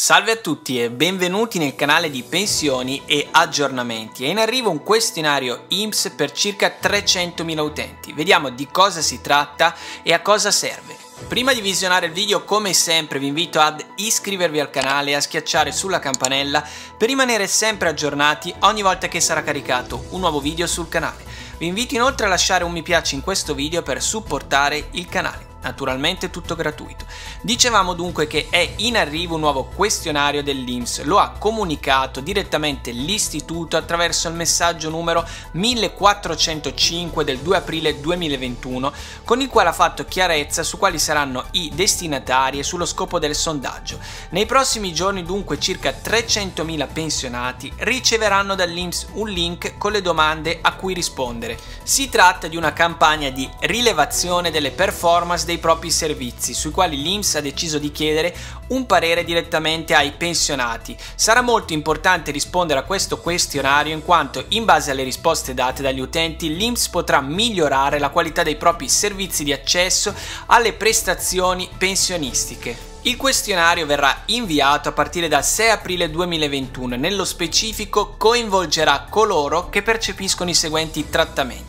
Salve a tutti e benvenuti nel canale di pensioni e aggiornamenti. È in arrivo un questionario IMSS per circa 300.000 utenti. Vediamo di cosa si tratta e a cosa serve. Prima di visionare il video, come sempre, vi invito ad iscrivervi al canale e a schiacciare sulla campanella per rimanere sempre aggiornati ogni volta che sarà caricato un nuovo video sul canale. Vi invito inoltre a lasciare un mi piace in questo video per supportare il canale naturalmente tutto gratuito. Dicevamo dunque che è in arrivo un nuovo questionario dell'INPS, lo ha comunicato direttamente l'istituto attraverso il messaggio numero 1405 del 2 aprile 2021 con il quale ha fatto chiarezza su quali saranno i destinatari e sullo scopo del sondaggio. Nei prossimi giorni dunque circa 300.000 pensionati riceveranno dall'INPS un link con le domande a cui rispondere. Si tratta di una campagna di rilevazione delle performance dei propri servizi, sui quali l'INPS ha deciso di chiedere un parere direttamente ai pensionati. Sarà molto importante rispondere a questo questionario in quanto in base alle risposte date dagli utenti l'INPS potrà migliorare la qualità dei propri servizi di accesso alle prestazioni pensionistiche. Il questionario verrà inviato a partire dal 6 aprile 2021 e nello specifico coinvolgerà coloro che percepiscono i seguenti trattamenti.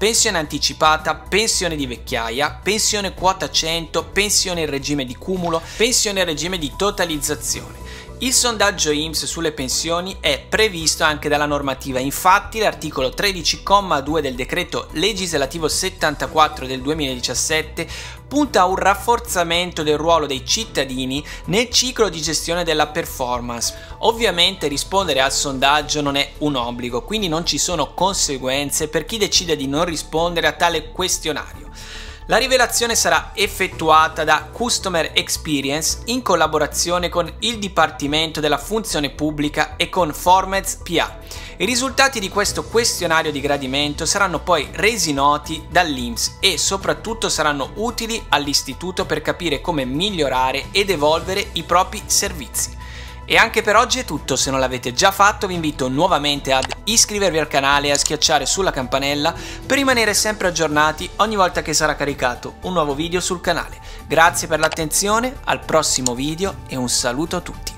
Pensione anticipata, pensione di vecchiaia, pensione quota 100, pensione in regime di cumulo, pensione in regime di totalizzazione. Il sondaggio IMSS sulle pensioni è previsto anche dalla normativa, infatti l'articolo 13,2 del decreto legislativo 74 del 2017 punta a un rafforzamento del ruolo dei cittadini nel ciclo di gestione della performance. Ovviamente rispondere al sondaggio non è un obbligo, quindi non ci sono conseguenze per chi decide di non rispondere a tale questionario. La rivelazione sarà effettuata da Customer Experience in collaborazione con il Dipartimento della Funzione Pubblica e con Formez PA. I risultati di questo questionario di gradimento saranno poi resi noti dall'IMSS e soprattutto saranno utili all'istituto per capire come migliorare ed evolvere i propri servizi. E anche per oggi è tutto, se non l'avete già fatto vi invito nuovamente ad iscrivervi al canale e a schiacciare sulla campanella per rimanere sempre aggiornati ogni volta che sarà caricato un nuovo video sul canale. Grazie per l'attenzione, al prossimo video e un saluto a tutti.